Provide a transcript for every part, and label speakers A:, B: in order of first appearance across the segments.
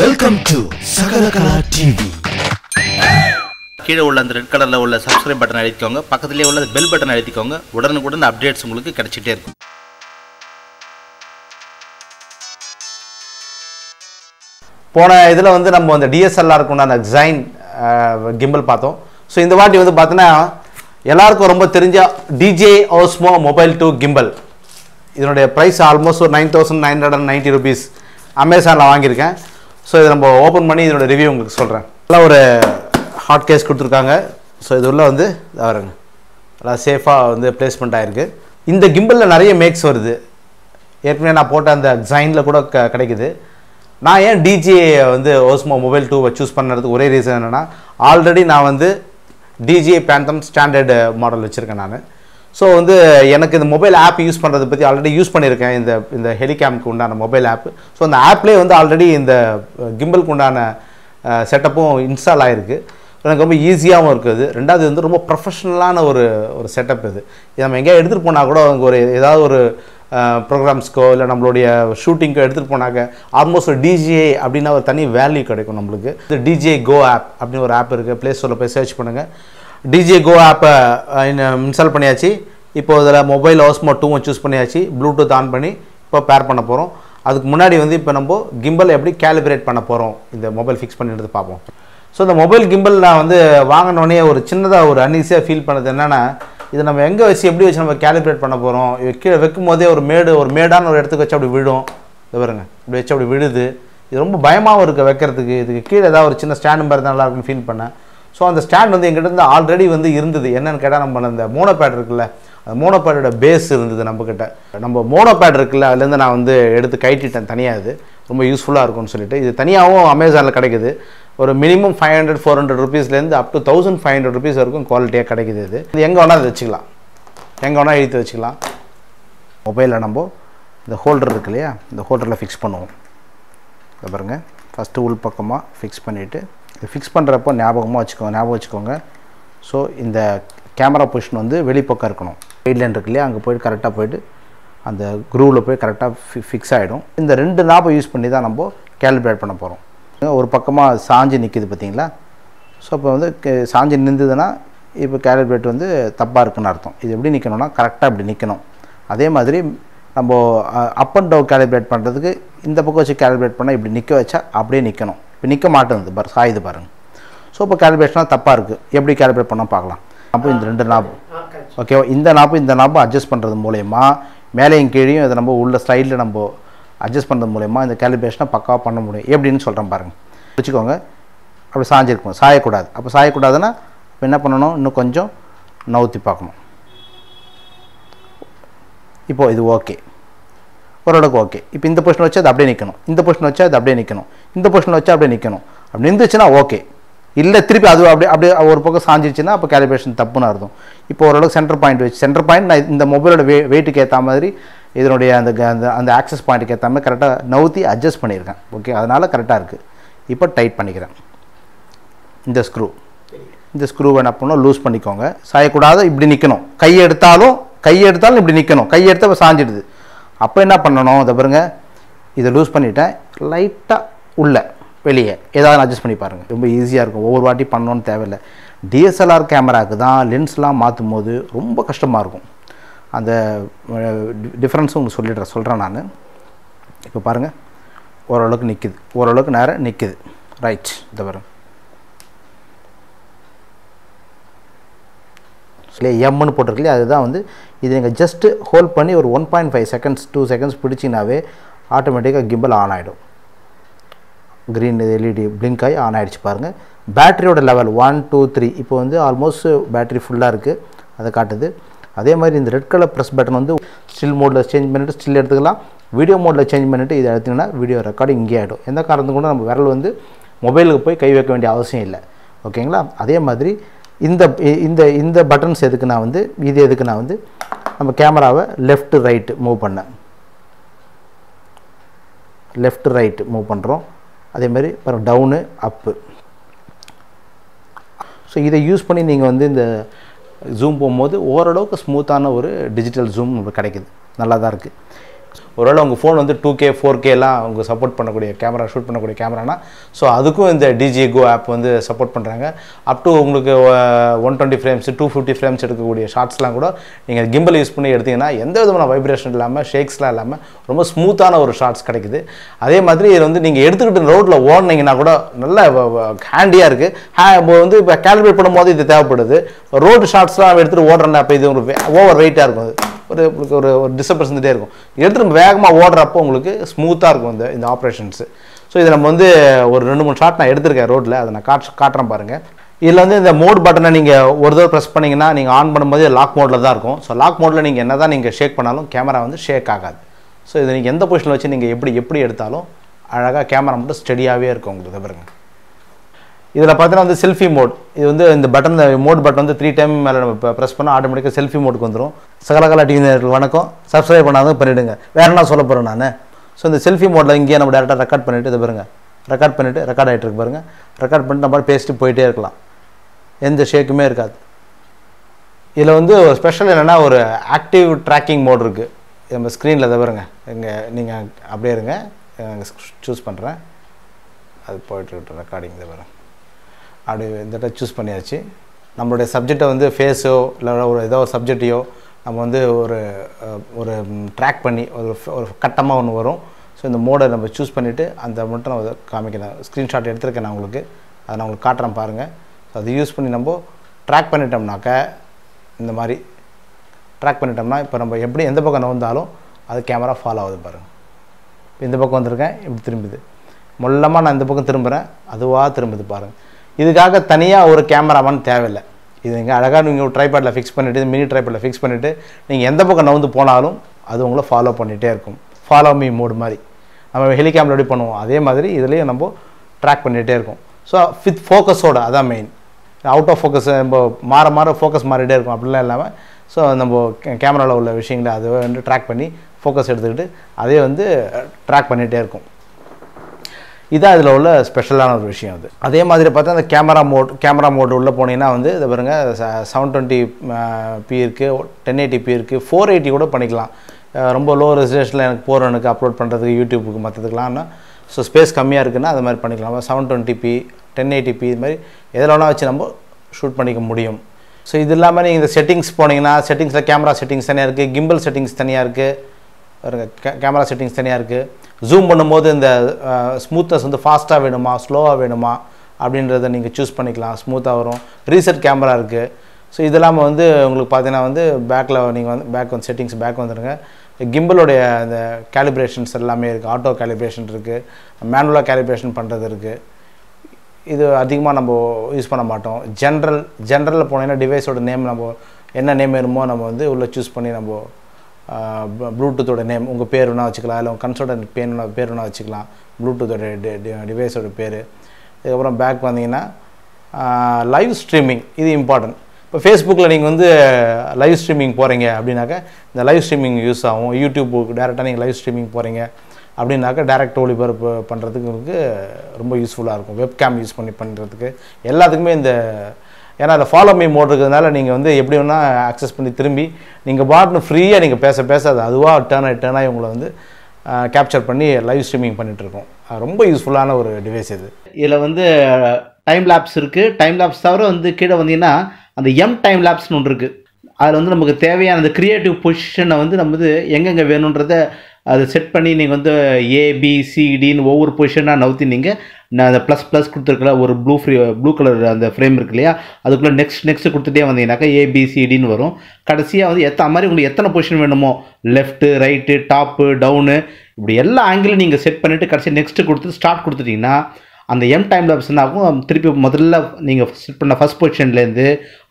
A: Welcome to Sakalakala TV
B: கீழே உள்ள அந்த ரெட் கலரில் உள்ள சப்ஸ்கிரைப் பட்டன் அழுத்திக்கோங்க. பக்கத்துலேயே உள்ள பெல் பட்டன் அழுத்திக்கோங்க. உடனுக்குடன் அப்டேட்ஸ் உங்களுக்கு கிடைச்சிட்டே இருக்கும்.
C: போன இதில் வந்து நம்ம அந்த டிஎஸ்எல்ஆருக்கு உண்டான டிசைன் கிம்பிள் பார்த்தோம். ஸோ இந்த வாட்டி வந்து பார்த்தீங்கன்னா எல்லாருக்கும் ரொம்ப தெரிஞ்ச DJI Osmo mobile two gimbal இதனுடைய ப்ரைஸ் ஆல்மோஸ்ட் ஒரு nine thousand nine hundred and ninety rupees அமேசானில் வாங்கியிருக்கேன். ஸோ இதை நம்ம ஓப்பன் பண்ணி இதனோட ரிவ்யூ உங்களுக்கு சொல்கிறேன் நல்லா ஒரு ஹாட் கேஸ் கொடுத்துருக்காங்க. ஸோ இது உள்ள வந்து வருங்க நல்லா சேஃபாக வந்து பிளேஸ்மெண்ட் ஆகிருக்கு இந்த கிம்பிளில் நிறைய மேக்ஸ் வருது. ஏற்கனவே நான் போட்ட அந்த டிசைனில் கூட க கிடைக்குது. நான் ஏன் டிஜே வந்து ஓஸ்மோ மொபைல் டூவை சூஸ் பண்ணுறதுக்கு ஒரே ரீசன் என்னென்னா ஆல்ரெடி நான் வந்து டிஜே பேந்தம் ஸ்டாண்டர்டு மாடல் வச்சுருக்கேன் நான். ஸோ வந்து எனக்கு இந்த மொபைல் ஆப் யூஸ் பண்ணுறதை பற்றி ஆல்ரெடி யூஸ் பண்ணியிருக்கேன் இந்த இந்த ஹெலிகாம்க்கு உண்டான மொபைல் ஆப் ஸோ அந்த ஆப்லேயே வந்து ஆல்ரெடி இந்த கிம்பிளுக்கு உண்டான செட்டப்பும் இன்ஸ்டால் ஆகிருக்கு எனக்கு ரொம்ப ஈஸியாகவும் இருக்குது ரெண்டாவது வந்து ரொம்ப ப்ரொஃபஷ்னலான ஒரு ஒரு செட்டப் இது. இது நம்ம எங்கேயா எடுத்துகிட்டு போனால் கூட அவங்க ஒரு ஏதாவது ஒரு ப்ரோக்ராம்ஸ்க்கோ இல்லை நம்மளுடைய ஷூட்டிங்க்கோ எடுத்துகிட்டு போனாக்க ஆல்மோஸ்ட் ஒரு டிஜே அப்படின்னா ஒரு தனி வேல்யூ கிடைக்கும் நம்மளுக்கு. இந்த டிஜே கோ ஆப் அப்படின்னு ஒரு ஆப் இருக்குது ப்ளே ஸ்டோரில் போய் சர்ச் பண்ணுங்கள் டிஜே கோ ஆப்பை இன்ஸ்டால் பண்ணியாச்சு. இப்போ இதில் மொபைல் ஓஸ்மோ டூவும் சூஸ் பண்ணியாச்சு. ப்ளூடூத் ஆன் பண்ணி இப்போ பேர் பண்ண போகிறோம் அதுக்கு முன்னாடி வந்து இப்போ நம்ம கிம்பல் எப்படி கேலிப்ரேட் பண்ண போகிறோம் இந்த மொபைல் ஃபிக்ஸ் பண்ணிட்டு பார்ப்போம். ஸோ இந்த மொபைல் கிம்பல் நான் வந்து வாங்கினோடனே ஒரு சின்னதாக ஒரு அன்ஈஸியாக ஃபீல் பண்ணது என்னென்னா இது நம்ம எங்கே வச்சு எப்படி வச்சு நம்ம கேலிப்ரேட் பண்ண போகிறோம் கீழே வைக்கும் போதே ஒரு மேடு ஒரு மேடான ஒரு இடத்துக்கு வச்சு அப்படி விழும். இது பாருங்க. இப்படி வச்சு அப்படி விழுது. இது ரொம்ப பயமாகவும் இருக்குது வைக்கிறதுக்கு. இதுக்கு கீழே ஏதாவது ஒரு சின்ன ஸ்டாண்டு மாதிரி தான் நல்லா இருக்குன்னு ஃபீல் பண்ணேன். ஸோ அந்த ஸ்டாண்ட் வந்து எங்கிட்ட இருந்து ஆல்ரெடி வந்து இருந்தது. என்னன்னு கேட்டால் நம்ம அந்த மோனோ பேட் இருக்குல்ல அந்த மோனோ பேடோட பேஸ் இருந்தது நம்மக்கிட்ட நம்ம மோனோ பேட் இருக்குல்ல அதுலேருந்து நான் வந்து எடுத்து கைட்டிட்டேன் தனியாக இது. ரொம்ப யூஸ்ஃபுல்லாக இருக்கும்னு சொல்லிட்டு. இது தனியாகவும் அமேசானில் கிடைக்குது. ஒரு minimum five hundred four hundred ருபீஸ்லேருந்து up to thousand five hundred rupees வரைக்கும் குவாலிட்டியாக கிடைக்குது இது. இது எங்கே வேணால் வச்சுக்கலாம். எங்கே வேணால் எழுத்து வச்சுக்கலாம். மொபைலில் நம்ம இந்த ஹோல்டர் இருக்கு இல்லையா? இந்த ஹோல்டரில் ஃபிக்ஸ் பண்ணுவோம். இதை பாருங்க. ஃபஸ்ட்டு உள் பக்கமாக ஃபிக்ஸ் பண்ணிவிட்டு இது ஃபிக்ஸ் பண்ணுறப்போ ஞாபகமாக வச்சுக்கோங்க ஞாபகம் வச்சுக்கோங்க. ஸோ இந்த கேமரா பொசிஷன் வந்து வெளிப்பக்கம் இருக்கணும். கைட்லைன் இருக்கு இல்லையா? அங்கே போயிட்டு கரெக்டாக போயிட்டு அந்த குரூவில் போய் கரெக்டாக ஃபி ஃபிக்ஸ் ஆகிடும் இந்த ரெண்டு நாப்பை யூஸ் பண்ணி தான் நம்ம கேல்குலேட் பண்ண போகிறோம் ஒரு பக்கமாக சாஞ்சு நிற்கிது பார்த்தீங்களா? ஸோ இப்போ வந்து கே- சாஞ்சு நின்றுதுன்னா இப்போ கேல்குலேட் வந்து தப்பாக இருக்குன்னு அர்த்தம். இது எப்படி நிற்கணும்னா கரெக்டாக இப்படி நிற்கணும் அதே மாதிரி நம்ம அப் அண்ட் டவுன் கேல்குலேட் பண்ணுறதுக்கு இந்த பக்கம் வச்சு கேல்குலேட் பண்ணால் இப்படி நிற்க வச்சா அப்படியே நிற்கணும் இப்போ நிற்க மாட்டேங்குது பாரு சாயுது பாருங்கள் ஸோ இப்போ கேலிப்ரேஷனாக தப்பாக இருக்குது எப்படி கேலிப்ரேட் பண்ணால் பார்க்கலாம். அப்போ இந்த ரெண்டு நாபு ஓகேவா இந்த நாப்பு இந்த நாப்பு அட்ஜஸ்ட் பண்ணுறது மூலயமா மேலேயும் கீழேயும் இதை நம்ம உள்ள ஸ்டைலில் நம்ம அட்ஜஸ்ட் பண்ணுறது மூலயமா இந்த கேலிப்ரேஷனை பக்காவாக பண்ண முடியும். எப்படின்னு சொல்கிறேன் பாருங்கள் வச்சுக்கோங்க. அப்படி சாஞ்சிருக்கும். சாயக்கூடாது. அப்போ சாயக்கூடாதுன்னா இப்போ என்ன பண்ணணும்? இன்னும் கொஞ்சம் நவுத்தி பார்க்கணும். இப்போ இது ஓகே ஓரளவுக்கு ஓகே இப்போ இந்த பொசிஷன் வச்சு அது அப்படியே நிற்கணும் இந்த பொசிஷன் வச்சா அது அப்படியே நிற்கணும் இந்த பொசிஷனில் வச்சு அப்படியே நிற்கணும் அப்படி நின்றுச்சுன்னா ஓகே இல்லை திருப்பி அது அப்படியே அப்படியே ஒரு பக்கம் சாஞ்சிருச்சுன்னா அப்போ கேலிபிரேஷன் தப்புன்னு அர்த்தம். இப்போ ஓரளவுக்கு சென்டர் பாயிண்ட் வச்சு சென்டர் பாயிண்ட் நான் இந்த மொபைலோட வெ வெயிட்டுக்கு ஏற்ற மாதிரி இதனுடைய அந்த க- அந்த அந்த ஆக்சஸ் பாயிண்ட்டுக்கு ஏற்ற மாதிரி கரெக்டாக நவுத்தி அட்ஜஸ்ட் பண்ணியிருக்கேன். ஓகே அதனால் கரெக்டாக இருக்குது இப்போ டைட் பண்ணிக்கிறேன். இந்த ஸ்க்ரூ இந்த ஸ்க்ரூவை என்ன பண்ணணும்? லூஸ் பண்ணிக்கோங்க. சாயக்கூடாது இப்படி நிற்கணும் கை எடுத்தாலும் கை எடுத்தாலும் இப்படி நிற்கணும் கை எடுத்து அப்போ சாஞ்சிடுது. அப்போ என்ன பண்ணணும்? இதை பாருங்க. இதை லூஸ் பண்ணிட்டேன். லைட்டாக உள்ளே வெளியே. ஏதாவது அட்ஜஸ்ட் பண்ணி பாருங்கள் ரொம்ப ஈஸியாக இருக்கும். ஒவ்வொரு வாட்டி பண்ணணும்னு தேவையில்லை. டிஎஸ்எல்ஆர் கேமராவுக்கு தான் லென்ஸ்லாம் மாற்றும் போது ரொம்ப கஷ்டமாக இருக்கும். அந்த டிஃப்ரென்ஸும் உங்களுக்கு சொல்லிடுறேன் சொல்கிறேன் நான். இப்போ பாருங்கள் ஓரளவுக்கு நிற்கிது ஓரளவுக்கு நேரம் நிற்கிது ரைட் இதை பாருங்க. இல்லையா? எம்னு போட்டிருக்கு அதுதான் வந்து இது நீங்கள் ஜஸ்ட்டு ஹோல்ட் பண்ணி ஒரு one point five seconds two seconds பிடிச்சிங்கனாவே ஆட்டோமேட்டிக்காக கிம்பல் ஆன் ஆகிடும் க்ரீன் எல்இடி பிளிங்க் ஆகி ஆன் ஆகிடுச்சு பாருங்கள் பேட்டரியோட லெவல் ஒன் டூ த்ரீ இப்போ வந்து ஆல்மோஸ்ட் பேட்டரி ஃபுல்லாக இருக்குது அதை காட்டுது. அதே மாதிரி இந்த ரெட் கலர் ப்ரெஸ் பட்டன் வந்து ஸ்டில் மோடில் சேஞ்ச் பண்ணிவிட்டு ஸ்டில் எடுத்துக்கலாம். வீடியோ மோடில் சேஞ்ச் பண்ணிவிட்டு இதை எடுத்திங்கன்னா வீடியோ ரெக்கார்டு இங்கே ஆகிடும் எந்த காரணத்து கூட நம்ம விரல் வந்து மொபைலுக்கு போய் கை வைக்க வேண்டிய அவசியம் இல்லை. ஓகேங்களா? அதே மாதிரி இந்த இந்த இந்த பட்டன்ஸ் எதுக்கு நான் வந்து இது எதுக்கு நான் வந்து நம்ம கேமராவை லெஃப்ட் ரைட்டு மூவ் பண்ணேன். லெஃப்ட் ரைட் மூவ் பண்ணுறோம் அதே மாதிரி அப்புறம் டவுனு அப்பு ஸோ இதை யூஸ் பண்ணி நீங்கள் வந்து இந்த ஜூம் போகும்போது ஓரளவுக்கு ஸ்மூத்தான ஒரு டிஜிட்டல் ஜூம் கிடைக்குது. நல்லா தான் இருக்குது ஒருவேளை உங்கள் ஃபோன் வந்து டூ கே ஃபோர் கேலாம் அவங்க சப்போர்ட் பண்ணக்கூடிய கேமரா ஷூட் பண்ணக்கூடிய கேமரானா ஸோ அதுக்கும் இந்த டிஜி கோ ஆப் வந்து சப்போர்ட் பண்ணுறாங்க அப் டு உங்களுக்கு one twenty frames to fifty frames எடுக்கக்கூடிய ஷார்ட்ஸ்லாம் கூட நீங்கள் கிம்பிள் யூஸ் பண்ணி எடுத்தீங்கன்னா எந்த விதமான வைப்ரேஷன் இல்லாமல் ஷேக்ஸ்லாம் இல்லாமல் ரொம்ப ஸ்மூத்தான ஒரு ஷார்ட்ஸ் கிடைக்குது. அதே மாதிரி இது வந்து நீங்கள் எடுத்துக்கிட்டு ரோட்டில் ஓடினீங்கன்னா கூட நல்ல ஹேண்டியாக இருக்குது ஹே இப்போ வந்து இப்போ கேல்குலேட் பண்ணும்போது இது தேவைப்படுது. ரோடு ஷார்ட்ஸ்லாம் எடுத்துகிட்டு ஓடுறேன்னா அப்போ இது ஒரு ஓவர் வெயிட்டாக இருக்கும். அது ஒரு உங்களுக்கு ஒரு ஒரு டிஸ்டர்பன்ஸ் இருந்துகிட்டே இருக்கும். நம்ம வேகமாக ஓடுறப்போ உங்களுக்கு ஸ்மூத்தாக இருக்கும் இந்த இந்த ஆப்ரேஷன்ஸு ஸோ இதை நம்ம வந்து ஒரு ரெண்டு மூணு ஷாட் நான் எடுத்திருக்கேன் ரோட்டில் அதை நான் காட் காட்டுறேன் பாருங்கள் இதில் வந்து இந்த மோட் பட்டனை நீங்கள் ஒரு தடவை ப்ரெஸ் பண்ணிங்கன்னா நீங்கள் ஆன் பண்ணும்போது லாக் மோடில் தான் இருக்கும். ஸோ லாக் மோடில் நீங்கள் என்ன தான் நீங்கள் ஷேக் பண்ணாலும் கேமரா வந்து ஷேக் ஆகாது. ஸோ இதை நீங்கள் எந்த பொசிஷனில் வச்சு நீங்கள் எப்படி எப்படி எடுத்தாலும் அழகாக கேமரா மட்டும் ஸ்டெடியாகவே இருக்கும் உங்களுக்கு பாருங்கள் இதில் பார்த்தீங்கன்னா வந்து செல்ஃபி மோட் இது வந்து இந்த பட்டன் மோட் பட்டன் வந்து த்ரீ டைம் மேலே நம்ம இப்போ ப்ரெஸ் பண்ணால் ஆட்டோமேட்டிக்காக செல்ஃபி மோடுக்கு வந்துடும் சகலகால டிவி நேயர்கள் வணக்கம். சப்ஸ்கிரைப் பண்ணாத பண்ணிவிடுங்க வேறு என்ன சொல்ல போகிறேன் நான்? ஸோ இந்த செல்ஃபி மோட்டில் இங்கேயே நம்ம டேரெக்டாக ரெக்கார்ட் பண்ணிவிட்டு இதை பாருங்கள் ரெக்கார்ட் பண்ணிவிட்டு ரெக்கார்ட் ஆகிட்டு இருக்கு பாருங்கள் ரெக்கார்ட் பண்ணிட்டு நம்ம பேசிட்டு போயிட்டே இருக்கலாம். எந்த ஷேக்குமே இருக்காது. இதில் வந்து ஒரு ஸ்பெஷல் என்னென்னா ஒரு ஆக்டிவ் ட்ராக்கிங் மோட் இருக்குது நம்ம ஸ்க்ரீனில் இதை பாருங்க. இங்கே நீங்கள் அப்படியே இருங்க. சூஸ் பண்ணுறேன் அது போயிட்டு ரெக்கார்டிங் இதை அப்படி இந்த சூஸ் பண்ணியாச்சு. நம்மளுடைய சப்ஜெக்டை வந்து ஃபேஸோ இல்லை ஒரு ஏதோ ஒரு சப்ஜெக்டையோ நம்ம வந்து ஒரு ஒரு ட்ராக் பண்ணி ஒரு ஒரு கட்டமாக ஒன்று வரும். ஸோ இந்த மோடை நம்ம சூஸ் பண்ணிவிட்டு அந்த மட்டும் நான் அதை காமிக்கிறேன். ஸ்க்ரீன்ஷாட் எடுத்திருக்கேன் நான் உங்களுக்கு. அதை நான் உங்களுக்கு காட்டுறேன் பாருங்கள் ஸோ அதை யூஸ் பண்ணி நம்ம ட்ராக் பண்ணிட்டோம்னாக்க இந்த மாதிரி ட்ராக் பண்ணிட்டோம்னா இப்போ நம்ம எப்படி எந்த பக்கம் வந்தாலும் அது கேமரா ஃபாலோ ஆகுது பாருங்கள் இந்த பக்கம் வந்திருக்கேன் இப்படி திரும்புது. மொல்லமாக நான் இந்த பக்கம் திரும்புகிறேன் அதுவாக திரும்புது பாருங்கள் இதுக்காக தனியாக ஒரு கேமராமேன் தேவையில்லை. இது நீங்கள் அழகாக நீங்கள் ஒரு ட்ரைபேட்டில் ஃபிக்ஸ் பண்ணிவிட்டு மினி ட்ரைபேட்டில் ஃபிக்ஸ் பண்ணிவிட்டு நீங்கள் எந்த பக்கம் நவுந்து போனாலும் அது உங்களை ஃபாலோ பண்ணிகிட்டே இருக்கும். ஃபாலோ மீ மோடு மாதிரி. நம்ம ஹெலிகாமில் எப்படி பண்ணுவோம்? அதே மாதிரி இதுலேயும் நம்ம ட்ராக் பண்ணிகிட்டே இருக்கும். ஸோ வித் ஃபோக்கஸோட அதான் மெயின் அவுட் ஆஃப் ஃபோக்கஸ் நம்ம மாற மாற ஃபோக்கஸ் மாறிட்டே இருக்கும். அப்படிலாம் இல்லாமல் ஸோ நம்ம கேமராவில் உள்ள விஷயங்களை அதை வந்து ட்ராக் பண்ணி ஃபோக்கஸ் எடுத்துக்கிட்டு அதே வந்து ட்ராக் பண்ணிகிட்டே இருக்கும். இதான் இதில் உள்ள ஸ்பெஷலான ஒரு விஷயம் அது. அதே மாதிரி பார்த்தா அந்த கேமரா மோட் கேமரா மோட் உள்ளே போனீங்கன்னா வந்து இதை பாருங்கள் செவன் டுவெண்ட்டி பி இருக்குது டென் எயிட்டி பி இருக்குது ஃபோர் எயிட்டி கூட பண்ணிக்கலாம். ரொம்ப லோ ரெசிடேஷனில் எனக்கு போகிறவனுக்கு அப்லோட் பண்ணுறதுக்கு யூடியூப்புக்கு மற்றதுக்கெலாம்னா ஸோ ஸ்பேஸ் கம்மியாக இருக்குன்னா அது மாதிரி பண்ணிக்கலாம். Seven twenty p ten eighty p இது மாதிரி எதில் வேணால் வச்சு நம்ம ஷூட் பண்ணிக்க முடியும். ஸோ இது இல்லாமல் நீங்கள் இந்த செட்டிங்ஸ் போனீங்கன்னா செட்டிங்ஸில் கேமரா செட்டிங்ஸ் தனியாக இருக்குது கிம்பிள் செட்டிங்ஸ் தனியாக இருக்குது கேமரா செட்டிங்ஸ் தனியாக இருக்குது ஜூம் பண்ணும்போது இந்த ஸ்மூத்னஸ் வந்து ஃபாஸ்ட்டாக வேணுமா ஸ்லோவாக வேணுமா அப்படின்றத நீங்கள் சூஸ் பண்ணிக்கலாம். ஸ்மூத்தாக வரும். ரீசெட் கேமரா இருக்குது ஸோ இதெல்லாம் வந்து உங்களுக்கு பார்த்தீங்கன்னா வந்து பேக்கில் நீங்கள் வந்து பேக் வந்து செட்டிங்ஸ் பேக் வந்துடுங்க கிம்பிளுடைய அந்த கேலிப்ரேஷன்ஸ் எல்லாமே இருக்குது ஆட்டோ கேலிப்ரேஷன் இருக்குது மேனுவலாக கேலிப்ரேஷன் பண்ணுறது இருக்குது இது அதிகமாக நம்ம யூஸ் பண்ண மாட்டோம். ஜென்ரல் ஜென்ரலில் போனீங்கன்னா டிவைஸோட நேம் நம்ம என்ன நேம் வேணுமோ நம்ம வந்து உள்ளே சூஸ் பண்ணி நம்ம ப்ளூடூத்தோட நேம் உங்கள் பேர் வேணால் வச்சுக்கலாம். இல்லை உங்கள் கன்சோட பேன் பேர் வேணால் வச்சுக்கலாம். ப்ளூடூத்தோட டிவைஸோட பேர். இதுக்கப்புறம் பேக் வந்தீங்கன்னா லைவ் ஸ்ட்ரீமிங் இது இம்பார்ட்டன்ட் இப்போ ஃபேஸ்புக்கில் நீங்கள் வந்து லைவ் ஸ்ட்ரீமிங் போகிறீங்க அப்படின்னாக்கா இந்த லைவ் ஸ்ட்ரீமிங் யூஸ் ஆகும். யூடியூப்புக்கு டேரெக்டாக நீங்கள் லைவ் ஸ்ட்ரீமிங் போகிறீங்க அப்படின்னாக்கா டேரக்ட் ஒளிபரப்பு பண்ணுறதுக்கு உங்களுக்கு ரொம்ப யூஸ்ஃபுல்லாக இருக்கும். வெப்கேம் யூஸ் பண்ணி பண்ணுறதுக்கு எல்லாத்துக்குமே இந்த ஏன்னா அதை ஃபாலோ மீ மோட் இருக்கிறதுனால நீங்கள் வந்து எப்படி வேணால் அக்சஸ் பண்ணி திரும்பி நீங்கள் பாட்னு ஃப்ரீயாக நீங்கள் பேச பேச அது அதுவாக டேர்ன் ஆகி டேர்ன் ஆகி உங்களை வந்து கேப்சர் பண்ணி லைவ் ஸ்ட்ரீமிங் பண்ணிகிட்ருக்கோம் ரொம்ப யூஸ்ஃபுல்லான ஒரு டிவைஸ் இது.
B: இதில் வந்து டைம் லேப்ஸ் இருக்குது டைம் லேப்ஸ் தவிர வந்து கீழே வந்தீங்கன்னா அந்த எம் டைம் லேப்ஸ்னு ஒன்று இருக்குது அதில் வந்து நமக்கு தேவையான அந்த க்ரியேட்டிவ் பொசிஷனை வந்து நம்ம வந்து எங்கெங்கே வேணுன்றத அதை செட் பண்ணி நீங்கள் வந்து ஏபிசிடின்னு ஒவ்வொரு பொசிஷனாக நவுத்தி நீங்கள் நான் அந்த ப்ளஸ் ப்ளஸ் கொடுத்துருக்கல ஒரு ப்ளூ ஃப்ரீ ப்ளூ கலர் அந்த ஃப்ரேம் இருக்கு இல்லையா? அதுக்குள்ளே நெக்ஸ்ட் நெக்ஸ்ட் கொடுத்துட்டே வந்தீங்கன்னாக்கா ஏபிசிடின்னு வரும். கடைசியாக வந்து எத்த மாதிரி உங்களுக்கு எத்தனை பொசிஷன் வேணுமோ லெஃப்ட்டு ரைட்டு டாப்பு டவுனு இப்படி எல்லா ஆங்கிளும் நீங்கள் செட் பண்ணிவிட்டு கடைசி நெக்ஸ்ட்டு கொடுத்து ஸ்டார்ட் கொடுத்துட்டிங்கன்னா அந்த எம் டைம் லேப்ஸ் என்ன ஆகும் திருப்பி முதல்ல நீங்கள் செட் பண்ண ஃபஸ்ட் பொசிஷன்லேருந்து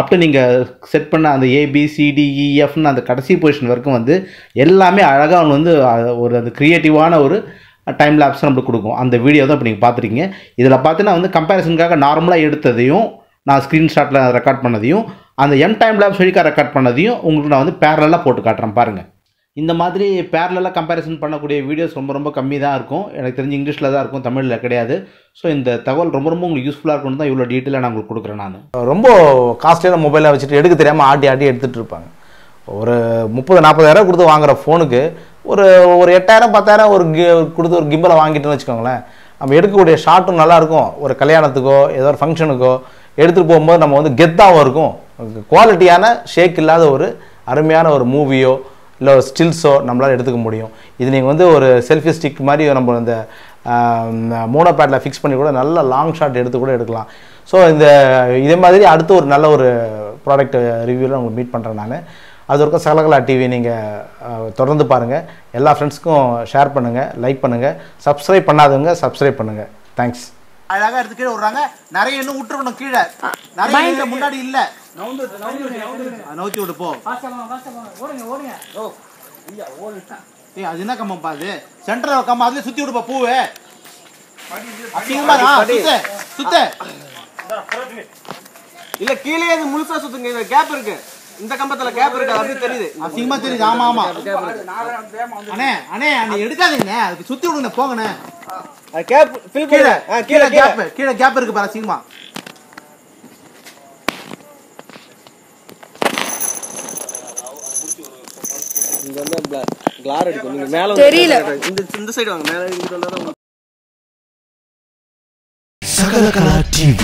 B: அப்டு நீங்கள் செட் பண்ண அந்த ஏபிசிடிஇஎஃப்னு e, அந்த கடைசி பொசிஷன் வரைக்கும் வந்து எல்லாமே அழகாக அவங்க வந்து ஒரு அந்த க்ரியேட்டிவான ஒரு டைம் லேப்ஸ் நம்மளுக்கு கொடுக்கும். அந்த வீடியோ தான் இப்போ நீங்கள் பார்த்துருக்கீங்க. இதில் பார்த்தீங்கன்னா வந்து கம்பேரிசனுக்காக நார்மலாக எடுத்ததையும் நான் ஸ்க்ரீன்ஷாட்டில் ரெக்கார்ட் பண்ணதையும் அந்த எம் டைம் லேப்ஸ் வழிக்காக ரெக்கார்ட் பண்ணதையும் உங்களுக்கு நான் வந்து பேரலாக போட்டு காட்டுறேன் பாருங்கள் இந்த மாதிரி பேரலாக கம்பேரிசன் பண்ணக்கூடிய வீடியோஸ் ரொம்ப ரொம்ப கம்மி தான் இருக்கும். எனக்கு தெரிஞ்சு இங்கிலீஷில் தான் இருக்கும் தமிழில் கிடையாது. ஸோ இந்த தகவல் ரொம்ப ரொம்ப உங்களுக்கு யூஸ்ஃபுல்லாக இருக்கும்னு தான் இவ்வளோ டீட்டெயிலாக நான் உங்களுக்கு கொடுக்குறேன் நான்.
C: ரொம்ப காஸ்ட்லியான மொபைலை வச்சுட்டு எடுக்க தெரியாமல் ஆட்டி ஆட்டி எடுத்துகிட்டு இருப்பாங்க. ஒரு முப்பது நாற்பதாயிரம் கொடுத்து வாங்குகிற ஃபோனுக்கு ஒரு ஒரு எட்டாயிரம் பத்தாயிரம் ஒரு கி கொடுத்து ஒரு கிம்பலை வாங்கிட்டோன்னு வச்சுக்கோங்களேன். நம்ம எடுக்கக்கூடிய ஷாட்டும் நல்லாயிருக்கும் ஒரு கல்யாணத்துக்கோ ஏதோ ஒரு ஃபங்க்ஷனுக்கோ எடுத்துகிட்டு போகும்போது நம்ம வந்து கெத்தாகவும் இருக்கும். குவாலிட்டியான ஷேக் இல்லாத ஒரு அருமையான ஒரு மூவியோ இல்லை ஒரு ஸ்டில்ஸோ நம்மளால் எடுத்துக்க முடியும். இது நீங்கள் வந்து ஒரு செல்ஃபி ஸ்டிக் மாதிரி நம்ம இந்த மோனோ பேட்டில் ஃபிக்ஸ் பண்ணி கூட நல்ல லாங் ஷாட் எடுத்து கூட எடுக்கலாம். ஸோ இந்த இதே மாதிரி அடுத்து ஒரு நல்ல ஒரு ப்ராடக்ட் ரிவ்யூவில் உங்களுக்கு மீட் பண்ணுறேன் நான். அது வரைக்கும் சகலகலா டிவி நீங்கள் தொடர்ந்து பாருங்கள் எல்லா ஃப்ரெண்ட்ஸ்க்கும் ஷேர் பண்ணுங்கள் லைக் பண்ணுங்கள் சப்ஸ்கிரைப் பண்ணாதவங்க சப்ஸ்கிரைப் பண்ணுங்கள் தேங்க்ஸ்
B: அழகா எடுத்து கீழே விடுறாங்க. நிறைய இன்னும் விட்டுருக்கணும் கீழே. நிறைய முன்னாடி இல்ல. நவுத்தி விடு போ. ஏய் அது என்ன கம்பம் பாது சென்டர்ல கம்பம் அதுல சுத்தி விடுப்பா பூவே. அசிங்கமா சுத்து சுத்து.
D: இல்ல கீழே இது முழுசா சுத்துங்க. இந்த கேப் இருக்கு. இந்த கம்பத்துல கேப் இருக்கு அது தெரியுது.
B: அசிங்கமா தெரியுது ஆமா ஆமா. அண்ணே அண்ணே அண்ணே எடுக்காதீங்கண்ணே. அதுக்கு சுத்தி விடுங்க போங்கண்ணே.
D: அது கேப் ஃபில்
B: கீழே
D: கீழே
B: கீழே
D: கீழே.
B: கேப் கீழே கேப் இருக்கு பாரு அசிங்கமா.
D: கிளார் அடிக்கும் நீங்க மேல
E: தெரியல.
D: இந்த இந்த சைடு வாங்க மேல வந்தா தான்
A: Sakalakala TV.